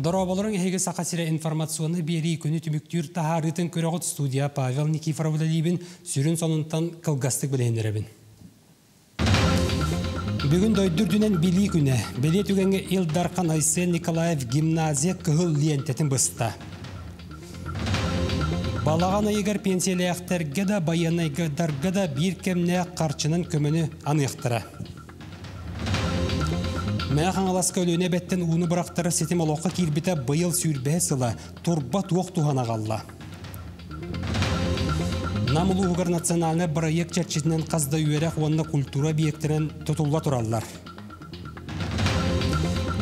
Дороболорың эһиге сақасыра информационны бери күні түмүктүр тахарытын көрөгөт студия Павел Никифоров либин сүрүн сонунтан кылгастык билендеребин. Бүгін дойдүрдүнен били күнә, беле түгенге Илдархан Айсен Николаев гимназия кыгыл лентетін быста. Балаған айгар пенсиялияқтерге да баян айгардарға да бір кемне қарчының көміні анықтыра. Мәя қаңаласқа өліне бәттен уыны бұрақтары сетім олоққа кирбіті бұйыл сүйірбе сылы турба туық туғана қалла. Намылуғығыр национальный проект чәрчетінен қазда үйерек онына культура биектерін тұтулла тұраллар.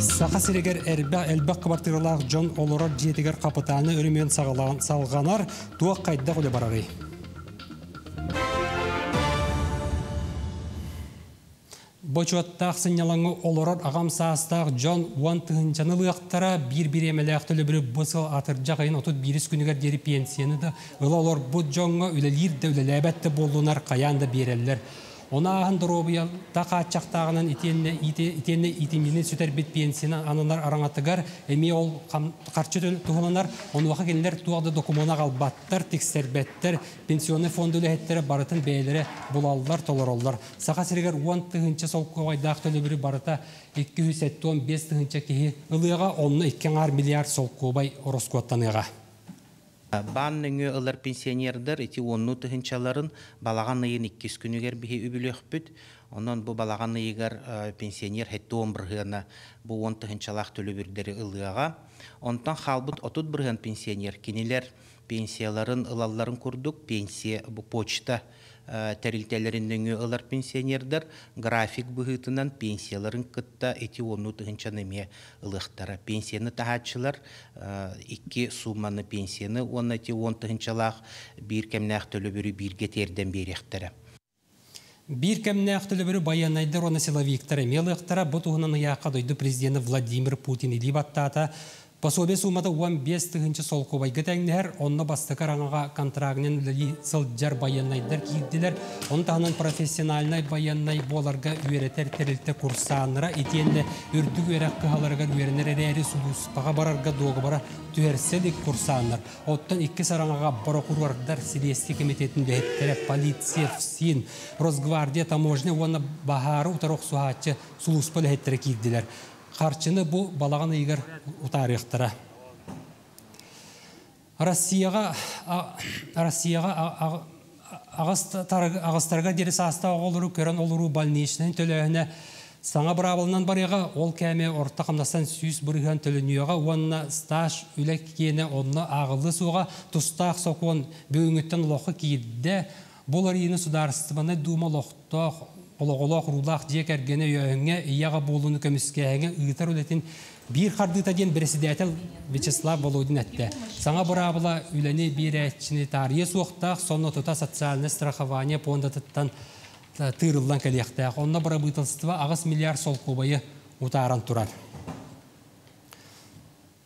Сақа сирегер әрбә әлбәк квартиралақ Джон Олорар жетігер қапытаны өрімен салғанар туақ қайда құлы барары. Бочуаттақ сынялаңы олорор ағам саастақ Джон Уан тұхынчаны лықтара бір бір емелек төлі бірі бұсыл атыржа қайын отыт біріс күнігер дері пенсияны да ұла олор бұд жоңға үлелер де үлеләбәтті болуынар қаянда берелер. Она ағын дұробия тақа атчақтағынан итенне итемені сүтер бет пенсияны анылар араңатыгар, әме ол қарчы тұғыланар, оны уақы келілер туады докумена қалбаттар, тексербеттер, пенсионный фонды үләхеттері барытын бәйлері бұлалылар, толыроллар. Сақа сірегер 10 тұғынчы сол қойдақ төлі бірі барыта 215 тұғынчы кейі ылыға 10 миллиард сол қобай Роскуаттаныға. Бан нөңө ылар пенсионердер ити онну тыһынчаларын балаган ыйын иккис күнүгер биһи үбүлөхпүт. Онон бу балаган ыйыгар пенсионер хетти он бырыгына бу он тыһынчалах төлөбүрдери ылыга. Онтан халбут отут пенсионер кинилер пенсияларын ылалларын курдук пенсия бу почта тәрилтәләреннәңе ылар пенсионердар график быһытынан пенсияларын кытта эти онну тыгынча неме ылыхтара. Пенсияны тахатчылар икки сумманы пенсияны он эти он тыгынчалах бир кемнәх төлө бүрү бирге терден берехтере Бир кемнәх төлө бүрү баянайдар оны силовиктар эмелыктара бу туһунан яққа дойду президент Владимир Путин илибаттата Пособие суммата 15 тыгынчы солку байгы тәңнәр, онны бастыкар аңаға контрагнен лили сылджар баяннайдар кирдилер. Он тағынан профессиональный баяннай боларга үйретер терилте курсаныра, итенне үрдүг үйрек кыхаларга үйренер әрі сулус, паға барарга доғы бара түерселик курсаныр. Оттан икки сараңаға прокурордар силести комитетін бәйттері полиция, ФСИН, Росгвардия, таможня, оны бахары утарық сухатчы сулус полеттері кирдилер қарчыны бұл балаған егер ұтарықтыра. Россияға Россияға ағыстарға дері саста оғылыру, көрін олыру больничный төлөйіне Саңа бұрабылынан барыға ол кәме орта қамнастан сүйіс бұрыған төлінуіға, онына стаж үлек кені онына ағылы суға тұстақ соқуын бөңіттен лоқы кейді. Бұл арыйыны сударыстыманы дума лоқтақ ологолох рулах диек эргене йөңе ияга болуну көмүскәһәңе ыытар үлетин бир ден председатель Вячеслав Володин әтте. Саңа бурабыла үләне бир әтчини тария суохтах, сонно тута социальное страхование пондатыттан тырылдан кәлияқтақ. Онна бұра ағыс миллиард сол кубайы утаран турар.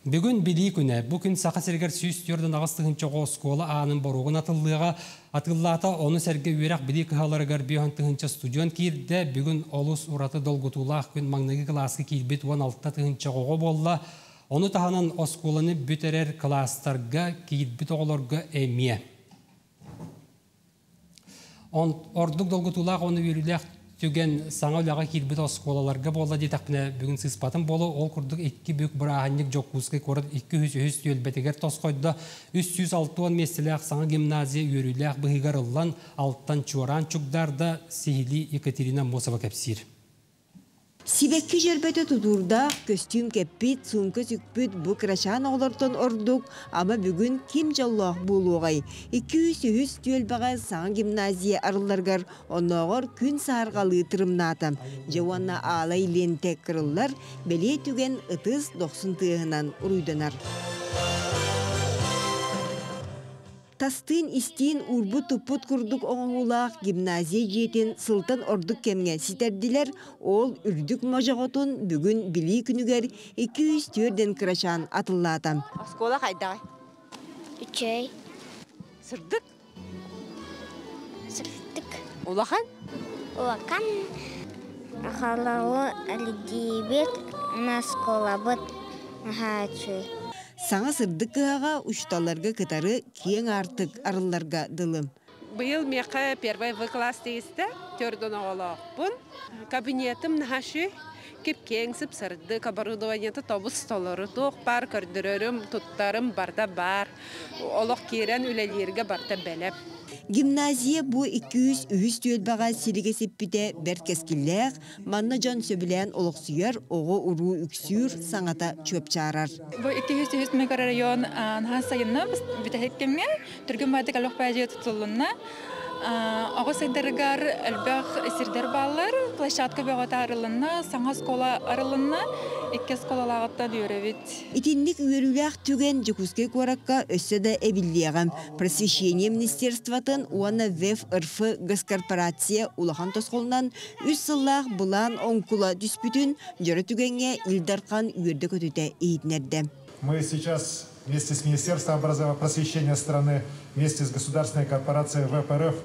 Бүгін білі күні, бүкін сақа сергер сүйіс түрдің ағыстығын чоғы скола анын боруғын атылыға атыллата оны сәрге үйерек білі кыхаларығар бүйін тұхынча студион кейірді бүгін олыс ұраты долгутулақ күн маңнығы классы кейбет 16 тұхынча қоғы болла. Оны тағанан осколаны бүтерер кластарға кейбет оғыларға әмие. Ордық долгутулақ оны үйрілек түген саңа үліға кирбіт осколаларға бола детақпіне бүгін сыспатын болу, ол күрдік екі бүк бұрағанник жоқ күзгі көріп 200-300 түйелбетігер тос қойды 306 меселек саңа гимназия үйрілек бұғығар ұллан алттан чуаран чүкдарда Сихили Екатерина Мосова кәпсір. Сибекки жербеті тудурда костюм кеппит, сумка сүкпүт бу крашан олортон ордук, ама бүгүн ким жаллах булугай. 200-300 түйелбаға саң гимназия арыларгар, оногор күн сааргалы тырымната. Жауанна алай лентек кырыллар, беле түген ытыс 90 тыгынан уруйданар. Тастын истин урбу тупут курдук оңулақ гимназия жетен сылтан ордук кемге ситердилер, ол үрдүк можоготун бүгүн били күнүгер 200 төрден крашан атыллатам. Оскола қайда? Үчей. Сырдык? Сыртык. Улахан? Улакан. Әлдейбек на сколабыт Ага, үчөй. Саңа сырдык кыһаға учталарга кытары киең артык арылларга дылым. Быйыл меқа первый В класс дейсті, төрден оғалақпын. Кабинетім нахашы, кеп кеңсіп сырды, оборудованиеті тобус столары тоқ бар, көрдірерім, туттарым барда бар. Олық керен үлелерге барда бәлеп. Гимназия бу 200 үһүс түйөлбаға сирige сиппите бер кескиллээх, манна жон сөбілән олықсүйер, оғы уруу үксүүр саңата чөп чаарар. Бу 200 мега район наһа сайынна битәһеккәмгә төргән бады калык бәҗә тутулунна. Ага сайдаргар әлбәх сирдер баллар площадка бәгәтә арылынна, саңа скола арылынна, икке сколаларда дөрәбит. Итинник үйөрүлээх түген жукуске куаракка өссө да эбиллиягам. Просвещение министерствотын уана ВЭФ РФ госкорпорация улахан тосқолунан үс сыллаах булан онкула түспүтүн жөрө түгенге илдаркан үйөрдө көтүтэ ийитнерде. Мы сейчас вместе с Министерством образования просвещения страны, вместе с государственной корпорацией ВПРФ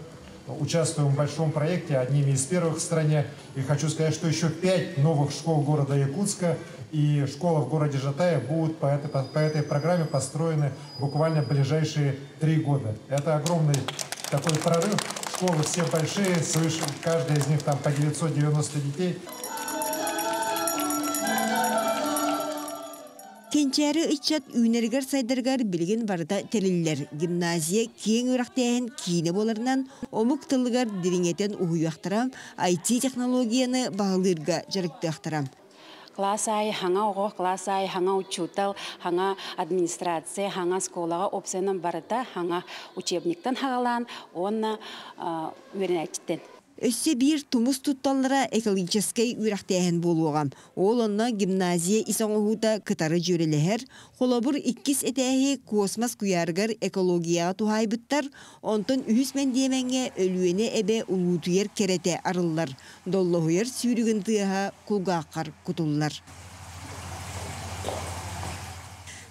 участвуем в большом проекте, одними из первых в стране. И хочу сказать, что еще пять новых школ города Якутска и школа в городе Жатае будут по этой, по, по этой программе построены буквально в ближайшие три года. Это огромный такой прорыв. Школы все большие, свыше, каждая из них там по 990 детей. Кенчәрі иччат үйнергер сайдаргар билген барда телиллер. Гимназия киен үрақтайын киіне боларынан омук тылыгар дириңетен уһуяқтарам, IT технологияны бағылырга жарықтақтарам. класс ай хаңа оғы класс ай хаңа учутал хаңа администрация хаңа сколага опсенен барыта хаңа учебниктен хагалан онна үйренәчтен Өссе бир тумус тутталлара экологический үрақтайын болуғам. Ол онна гимназия исоңуһута кытары жөрелехер, холобур иккис этәһи космос куяргар экологияға тухайбыттар, онтон үһүс мен диеменге өлүене эбе улуутуер керете арыллар. Доллохуер сүүрүгін тыаха кулгааққар кутуллар.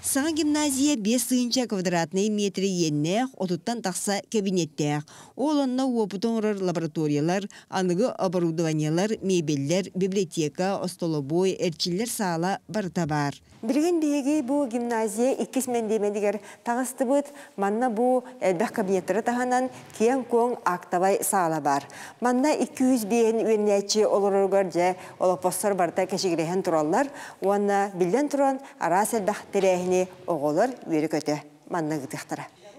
Саң гимназия 5 сыынча квадратный метри еннех, отуттан тақса кабинеттех. Ол онна опытон орыр лабораториялар, анығы оборудованиялар, мебеллер, библиотека, остолобой, әрчиллер сала барыта бар. Билген биеги бу гимназия иккис мендемедигер тагысты бут, манна бу элбэх кабинеттері таханан киен коң актабай сала бар. Манна 200 биен үйрнәчи олороргар же олопостор барта кешигирехен тураллар, уанна билден туран арас элбэх терехини оголор үйрі көтө манна.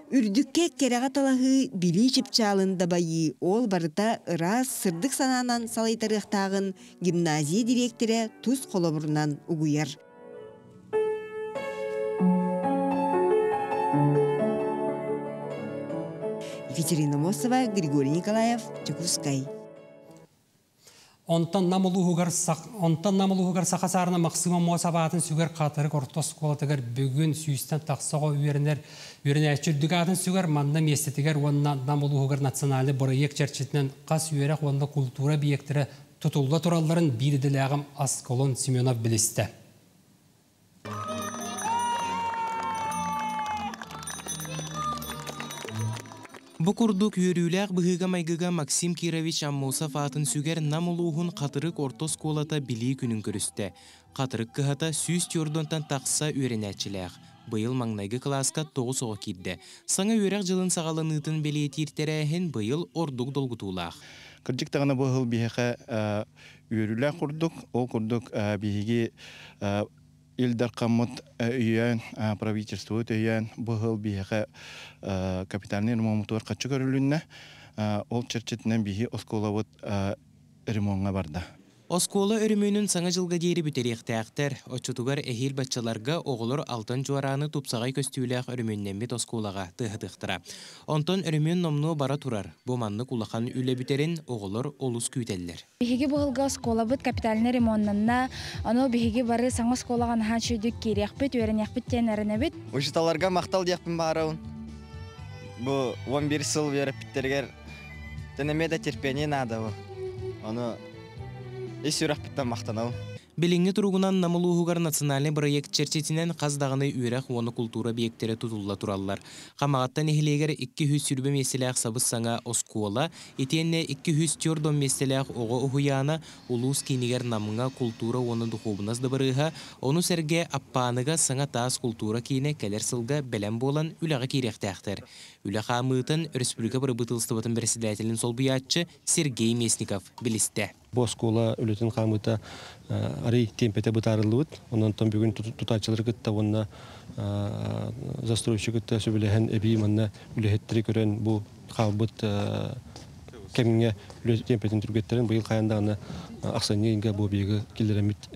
Үрдүкке кереға талахы били чипчалын дабайы ол барыта ырас сырдык сананан салайтарықтағын гимназия директоры туз қолобырынан угуяр. Екатерина Мосова, Григорий Николаев, Чекускай. Онтан намылуғығар онтан намылуғығар сақасарына мақсыма мосабатын сүгер қатыры ортос қолатығар бүгін сүйістен тақсаға үйерінер үйеріне әчірдігі атын сүгер манна местетігер онна намылуғығар национальный проект черчетінен қас үйерек онна культура биектері тұтулла туралларын бирділәғім Асколон Семенов білісті. Бу курдук үйөрүүлээх быһыга майгыга Максим Кирович Аммусов атын сүгер намулуухун қатырык ортос колата билии күнүн көрүстө. Қатырык кыһата сүүс тюрдонтан тақса үйренәчилээх. Быйыл маңнайгы класска тоғыз оғы кидде. Саңа үйрәк жылын сағаланытын белетиртерәһин быйыл ордук долгутуулаах. Кырдык тагына быһыл биһэхэ үйөрүлээх курдук, ол курдук биһиги Илдар Камут үйен правительство үйен бұғыл бейхе капитальный ремонтуар қачы көрілінне ол черчетінен бейхи осколавыт ремонға барды. Оскола өрүмүнүн саңа жылга дейри бүтериэхтээхтер, очутугар эхил баччаларга оголор алтын жуараны тупсагай көстүүлээх өрүмүннен бит осколага тыһытыхтыра. Онтон өрүмүн номну бара турар. Бу манны кулахан үле бүтерин оголор олус күйтеллер. Биһиги быһылга скола быт капитальный ремонтнанна, аны биһиги бары саңа сколаган хан чүйдүк кириэхпит, үйренэхпит тенеринебит. Учиталарга мактал диэхпин баарыбын. Бу 11 сыл верип биттергер тенеме да терпение надо бу. Аны Ис үрәхпіттен мақтанау. Билинги туругунан намылуугар национальный проект чертетинен қаздағыны үйрәк оны культура биектері тутулла тураллар. Қамағаттан эхилегер 200 сүрбе меселәк сабыз саңа оскуола, етенне 200 тёрдон меселәк оғы ухуяна улус кинигер намыңа культура оны духубыназ дыбырыға, оны сәрге аппаныга саңа таас культура киіне кәлер сылга бәлем болан үләға кейректәқтір. Үлә қамытын Республика Бұрыбытылыстыбытын председателін сол бұятчы Сергей Месников білісті. Боскола үлетін қамыта ари темпете бытарылыбыт. Онан тон бүгін тутачылар кытта онна застройщик кытта сөбілеген әбей манна үлехеттері көрен бұл қабыт кеміңе темпетін түргеттерін бұйыл қаяндағына ақсанне инге бұл бегі келдеремит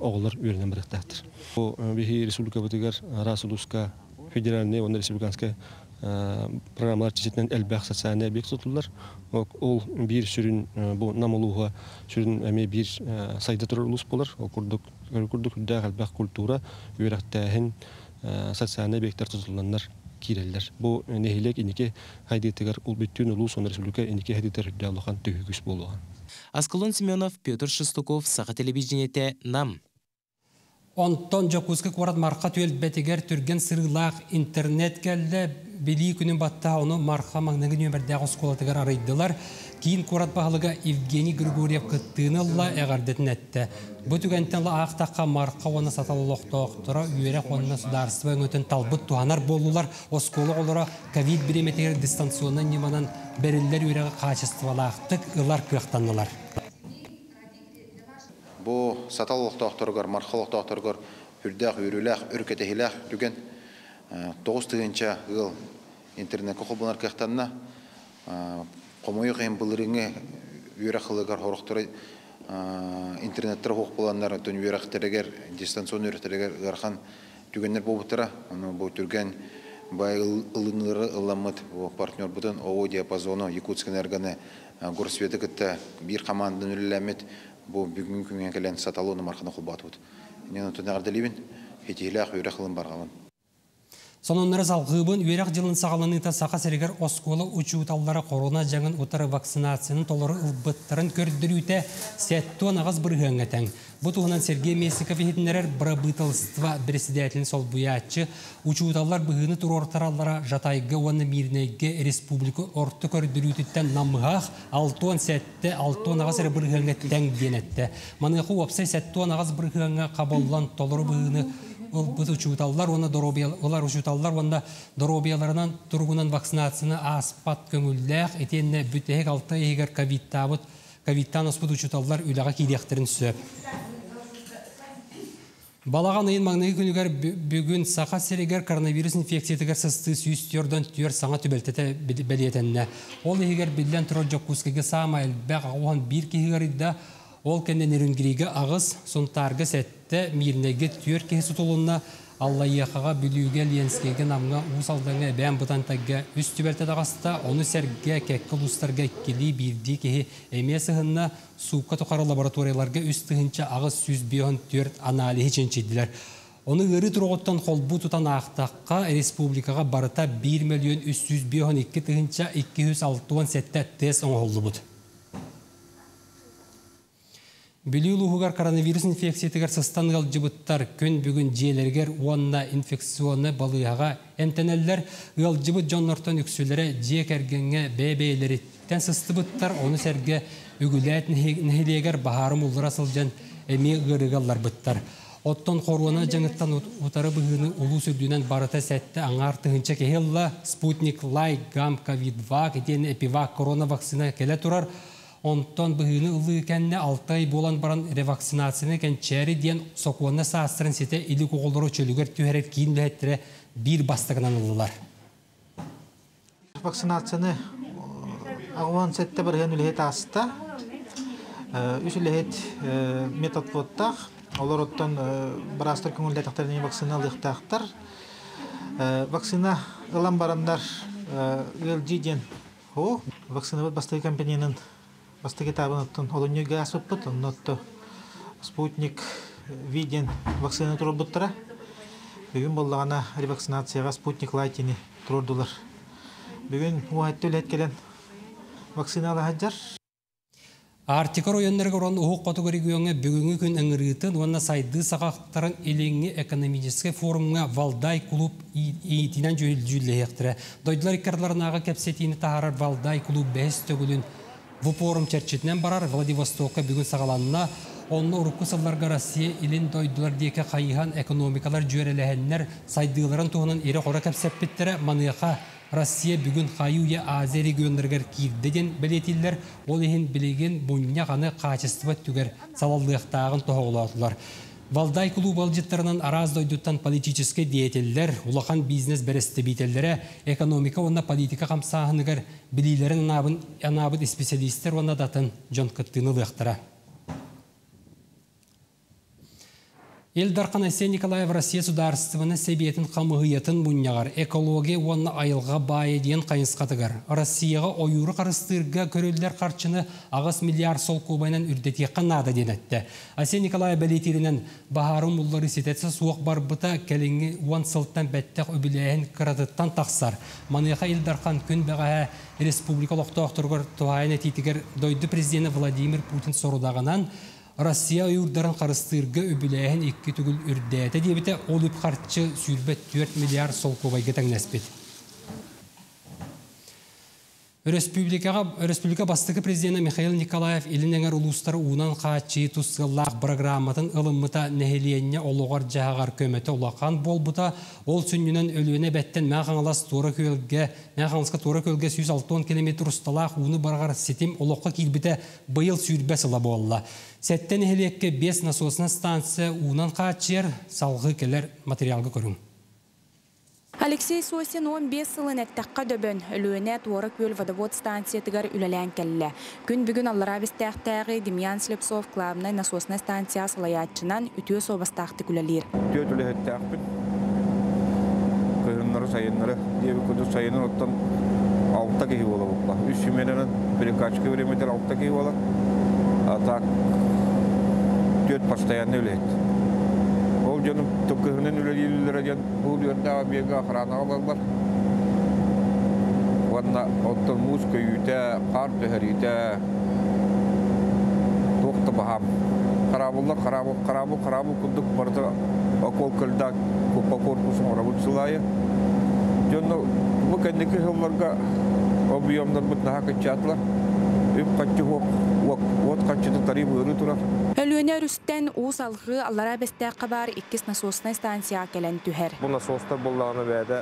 оғылар үйренен біріктәқтір. Бұл бейхи республика бұтығар Расулуска федеральный, оны республиканская программалар чечетинен элбэх социальный объект tutullar. Ол бир сүрүн бу намылууга сүрүн эме бир сайда турар улус болар. Ол курдук да элбэх культура үйрәктәһен социальный объекттер tutulганнар киреллер. Бу нехилек инеке хайдетигер ул бүттүн улус он республика инеке хайдетер диалоган төгүгүс болган. Аскалон Семенов, Петр Шестуков, Саха телевидениете, Нам. Онтон жокузкы курат марқа түел бәтігер түрген сырылақ интернет кәлді били күнін батта оны марқа маңнығы нөмірдәғы сколатығар арайдылар. Кейін курат бағылыға Евгений Григорьев кыттыынылла әғардетін әтті. Бұ түгенттен ақтаққа марқа оны саталылықтоқтыра үйерек онына сударсыва өңөтін талбыт туанар болулар. Осколы олыра ковид биреметегер дистанционный неманан бәрілер үйерегі қачествалақтық ылар кықтанылар. Бу саталлык тохторгор, мархалык тохторгор үрдәк үрүләк, үркәтәһиләк түген 9 тыгынча ыл интернет кохобунар кахтанна комой кайын булырыңы үрәк хылыгар хорохторы интернеттер хок буланнар төн үрәктерегер дистанцион үрәктерегер гархан түгеннәр булып аны бу түргән бай ылыныры ыламыт партнер бутын ООО диапазону Якутск энергоны горсветы кытта бир команданың үлләмет бу бүгүн күнгөн келен саталону мархана хулбатыбыт. Нені түнәғар дәлебін, хетилях үйрә қылын Сонуннары салғыбын үйрәк жылын сағалыныта сақа сәрігер осколы учуталлары корона жаңын утары вакцинацияның толыры ұлбыттарын көрдірүйте сәттуан ағыз біргіңі тәң. Бұ туғынан Сергей Месиков етінерер бұрабытылыства председателін сол бұятчы учуталлар бұғыны тұр ортараллара жатайғы оны мирнеге республика орты көрдірүйттен намғақ алтуан сәтті алтуан ағыз әрі біргіңі тәң денетті. Манықы опсай сәттуан ағыз біргіңі қабыллан толыры бұғыны ол бут учуталлар оны олар учуталлар онда доробияларынан тургунан вакцинацияны аспат көңүлләх этенне бүтеһек алты егер ковидтабыт ковидтан оспут учуталлар үләгә кидехтерин сөп Балаған айын маңнығы күнігер бүгін сақа серегер коронавирус инфекциятығар сысты сүйістерден түйер саңа түбелтеті бәлетенне. Ол егер білден тұрар жоқ күскеге сама әлбәқ ауған бір кейгер ол кәнен ерінгірегі ағыз, сонтарғы сәтті мирнеге түйер кейі сұтылуына Аллайяқаға бүліуге ленскеге намға ұсалдыңы бән бұтантагға үст түбәлті дағаста, оны сәрге кәккіл ұстарға келі бірді кеге әмесі ғынна суққа тұқары лабораторияларға үст тұхынша ағыз сүз бейон түрт анализи ченчеділер. Оны ғыры тұрғыттан қолбу тұтан ақтаққа республикаға барыта 1 миллион 300 бейон 2 тұхынша 206 сәтті тест оңғолды бұд. Білеулуғығар коронавирус инфекциятығар сыстанғал жыбыттар көн бүгін жиелергер уанна инфекционны балыяға әмтенелер ғал жыбыт жоннортон үксілері жиек әргенге бәбейлеріттен сыстыбыттар оны сәрге үгіләт нәхилегер бағарым ұлдыра сылжан әме ғырығалар бұттар. Оттон қоруына жаңыттан ұтары бұғыны ұлу сүрдінен барыта сәтті аңар тұхынча кехелла спутник лай гам ковид-2 кетен эпивак корона вакцина келе тұрар Онтон бұғыны ұлы кәнне алтай болан баран ревакцинацияны кән чәрі ден соқуанна саастырын сете илі қоғылдыру чөлігер түйәрет кейін бәйттірі бір бастығынан ұлылар. Вакцинацияны ағуан сәтті бірген үліхет аста, үш үліхет метод боттақ, олар оттон бірастыр көңілді тақтарыне вакцина лықтақтар. Вакцина ылан барандар ылжи ден вакцина бастығы компанияның Оттон спутник виден вакцина турбуттара. Бүгүн боллагана ревакцинацияга спутник лайтини турдулар. Бүгүн уайтты үлет келен вакциналар хаджар. Артика районнарга орон уһук категорияңа бүгүнгү күн ыңырыытын уонна сайды сакактарын элеңи экономический форумга Валдай клуб иитинен жүллеяктыра. Дойдулар иккарларынага кепсетини тахарар Валдай клуб бәс төгүлүн Бу форум черчетинен барар Владивостокка бүгүн сагаланна Онны урукку сылларга Россия илин дойдулар дейке кайыхан экономикалар жүйерелехеннер сайдыыларын туһунан ире хора кепсеппиттере маныяха Россия бүгін хайуя Азия регионларгар кирдеден білетиллер, ол ехін білеген бұння ғаны качество түгер салаллықтағын тоғылатылар. Валдай клуб алжыттарынан араз дойдуттан политический деятельлер, улахан бизнес бересті бейтеллері, экономика онна политика қамсағынығыр, білейлерін анабын специалисттер онна датын жон кыттыны. Элдархан Асен Николаев Россия сударствыны себетін қамығыетін мұнняғар, экология оны айылға байы дейін қайынсқатығар. Россияға ойыры қарыстырға көрелдер қарчыны ағыс миллиард сол кубайнан үрдеті қанады денетті. Асен Николаев бәлетерінен бағары мұллары сететсі суық барбыта кәліңі уан сылттан бәттіқ өбілейін қырадыттан тақсар. Маныға Элдархан күн бәғаға республика лоқтауқтырғыр туайын әтетігер дойды президенті Владимир Путин сорудағынан Россия уйурдарын қарыстырғы өбіләйін екі түгіл үрдәті дебіті ол үп қарчы сүйірбет 4 миллиард сол көбайғы тәңнәспет. Республикаға республика бастығы президенті Михаил Николаев илинеңер улустары унан қачы тусыллақ программатын ылыммыта нәхелиенне олуғар жағар көметі олақан болбыта ол сүннінен өлуіне бәттен мәғаңлас тура көлге мәғаңласқа тура көлге 160 км ұсталақ уны барғар сетим олыққа келбіті бұйыл сүйірбе сыла болла. Сәттен нәхелиекке 5 насосына станция унан қачыр салғы келер материалға көрім. Алексей Сосин 15 сылын әттаққа дөбін өлуіне туары көл водовод станциятыгар үләлән кәлі. Күн бүгін аллара бістәқтәғі Демьян Слепсов клабнай насосна станция салаятчынан үтіе собастақты күләлер. Төт үлі әттәқпін. Сайынлары, дебі күді сайынын оттан кейі бұқла. Үш бола. А так төт постоянно жаным түккіхінен үлелілері жан бұл жерде бегі охрана алалар. Ванна оттан муз көйіте, қар төһәріте, тоқты бағам. Қарабылла, қарабыл, қарабыл, қарабыл күндік барды окол көлда по корпусың рабочылайы. Жонны бұл кәндекі жылларға объемдар бұт наға кәтчатлар. Үп қатчы от қатчыды тарибы ұры тұрар. Өлүөнө рүстен уус алғы аллара бестәққа бар иккис насосна станция келен түһер. Бұл насостар боллағаны бәді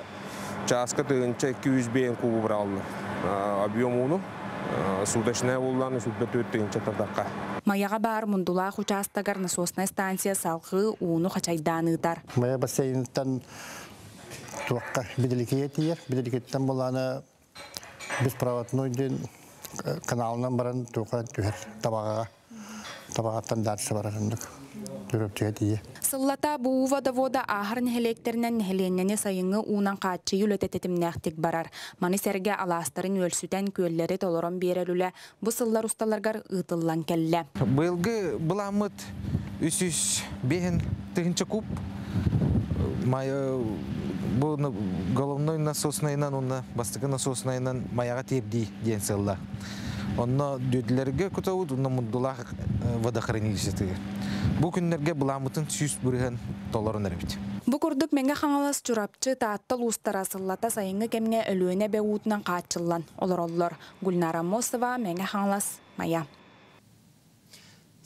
часка тыгынча 200 бейін кубы бұралды. Объем уну судочная боллағаны сүтбет өттігінче тардаққа. Маяға бар мұндулақ участагар насосна станция салғы уну қачайданыдар. Мая бассейнтан туаққа беделіке тиер, беделікеттен боланы беспроводной ден каналынан баран туқа түхер табағаға табағаттан түрөптіге тие. Сыллата буу водовода ахарын хелектерінен хеленнені сайыңы уунан қатчы үлөтететімнәқтік барар. Маны сәрге аластарын өлсүтен көллері толорон берелулі бұ сыллар ұсталаргар ұтыллан кәлі. Бұлғы бұламыт үсіс бейін тігінші куб. Бұл головной насоснайынан, онна бастығы насоснайынан маяға тепді ден сылла. Онна дөділерге күтауыд, онна мұндылақ водохранилищетіге. Бұл күндерге бұламытын сүйіс бүрген толарын әрбет. Бу курдук менге хаңалас чурапчы тааттал устара сыллата сайыңы кемге өлүөнө бе уутунан каачыллан. Олор оллор Гүлнара Мосова менге хаңалас мая.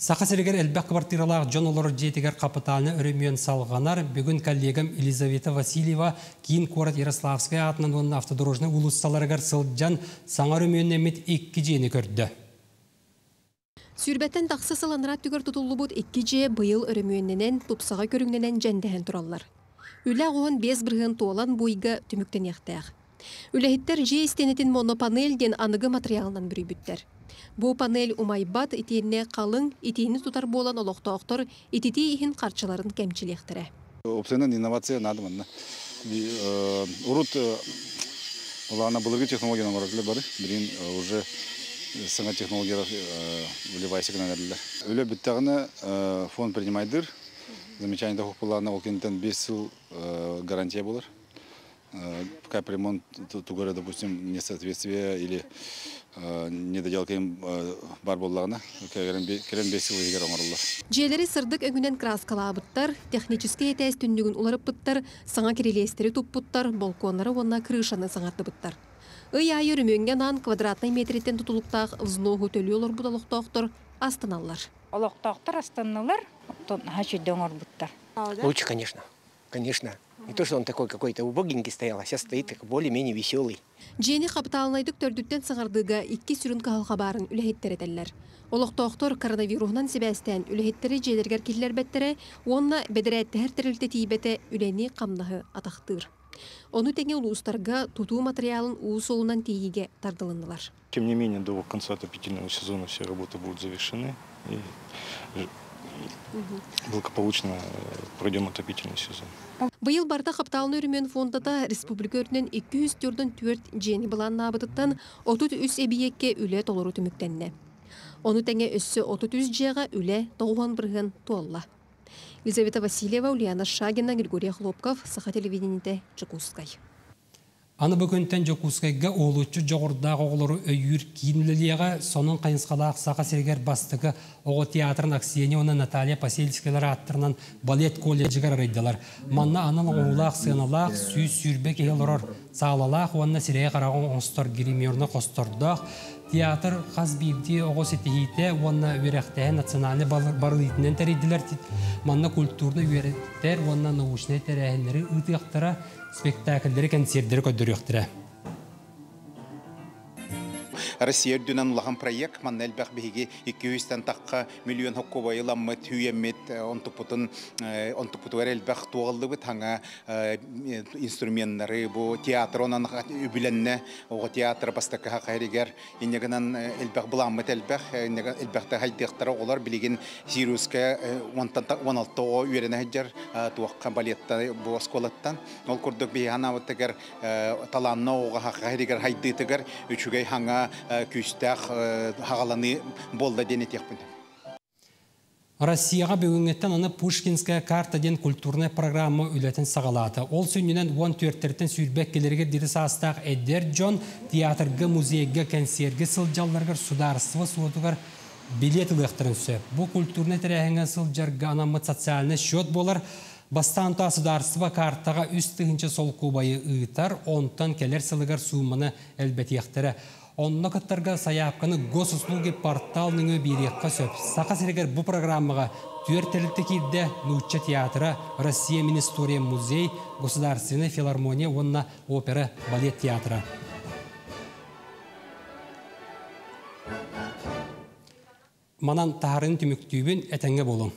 Сақа сәрігер әлбәк квартиралағы жон олар жетігер қапытаны өрімген салғанар бүгін коллегам Елизавета Васильева кейін Корат Ярославская атынан оның автодорожны улуссаларығар сылджан саңа өрімген әмет екі жені көрді. Сүрбәттен тақсы сыланыра түгір тұтулы бұд 2 же бұйыл өрімгеннен тұпсаға көріңненен жәндәхен тұралар. Үлі оғын 5 бірғын туалан бұйға түміктен яқтаяқ. Үләхіттер же істенетін монопанельден анығы материалынан бүрібіттер. Бу панель умайбат итине қалың итини тутар болан олоқтоқтор итити ихин қарчыларын кемчилектіре. Опционный инновация надо манна. Урут улана былыгы технология намарыклы бары. Бірін уже саңа технологиялар вливайся кінәлерлер. Өлі біттағыны фонд принимайдыр. Замечание хупулана ол кенттен 5 жыл гарантия болар. Капремонт тугары, допустим, несоответствие или недоделкайым бар боллағына керен бесі егер оңырылы. Желери сырдык өңүнен краскалаабыттар, технический этәс түндүгүн уларыппыттар, саңа кирилестери туппуттар, балконлары онна крышаны саңартыбыттар. Ый айы рүмөнген ан квадратный метреттен тутулуктаах взногу төлү олар будалыктоохтор астаналар. Олоқтоқтар астанналар, хачуден орбуттар. Лучше, конечно. Конечно. Не то, что он такой какой-то убогенький стоял, а сейчас стоит более-менее веселый. Жени капиталнайдык төрдүттен сыңардыга икки сүрүн кахал хабарын үлэхеттер этеллер. Олоқтоохтор коронавирусунан себәстен үлэхеттери желергер киллер беттере, онна бедерәттәһәр терилте тиибете үлени камнаһы атахтыр. Оны теңе улустарга тутуу материалын уус олунан тииге тардылынылар. Тем не менее, до конца отопительного сезона все работы будут завершены. И благополучно э, пройдем отопительный сезон. Быйыл барда капталын өрүмөн фондата республика өрүнөн 200 түрдөн төрт жени булан набытыттан 33 эбиекке үле толору түмүктенне. Оны теңе өссө 33 жега үле тоғуан бирген туалла. Елизавета Васильева, Ульяна Шагина, Григорий Хлопков, Саха телевидениете, Чекускай. Аны бүгінтен Жокускайга олучу жоғырдағы оғылары өйір кейінліліға сонын қайынсқалақ сақа сергер бастығы оғы театрын Аксеньевна Наталья Пасельскайлар аттырынан балет колледжігер арайдылар. Манна анын оғылақ сыналақ сүйіз сүйірбек еғылырыр сағалалақ онына сирее қарағын оңстар гримерны қостордақ театр қаз бейбді оғы сетихите онна үйректәе национальный барылитінен тәрейділер манна культурны үйреттер онна научный тәрәхінлері ұтықтыра спектакльдері концерттері көддіріқтірі. Россия дүнен улахан проект маннел бәк биһиги 200 таққа миллион хокко байыламмы түйеммет онтупутун онтупуту верел бәк туғылды бит хаңа инструменттары бу театр онан үбүленне ого театр бастакка хакайригер иннегенен элбәк буламмы телбәк иннеген элбәкте хайдыктары олар сируска онтан оналты о үйрене хаҗар туакка балетта бу сколаттан ол курдук би ана вот тегер таланна ого хакайригер хайдытыгер үчүгей хаңа күстәх хағаланы болды дене текпін. Россияға бүгінгеттен аны Пушкинская карта ден культурная программа үлетін сағалады. Ол сүнінен 14-тен сүйірбек келерге дирі састақ Эддер Джон театрға, музейге, концертге сылжалларғар, сударсыва суотуғар билет ұлықтырын сөп. Бұл культурный тәрәхіңі сылжарға анамы социальный счет болар. Бастан та сударсыва картаға үст тыгынчы сол кубайы ыытар, онтан келер сылыгар суымыны әлбәт ектірі. Онна кыттарга саяпканы госуслуги портал ныңы бириякка сөп. Сақа бұл программаға түйер тәлітті кейді Нучча театра, Россия Министория музей, Государственная филармония, онна опера, балет театра. Манан тағарын түміктүйбін әтәңге болың.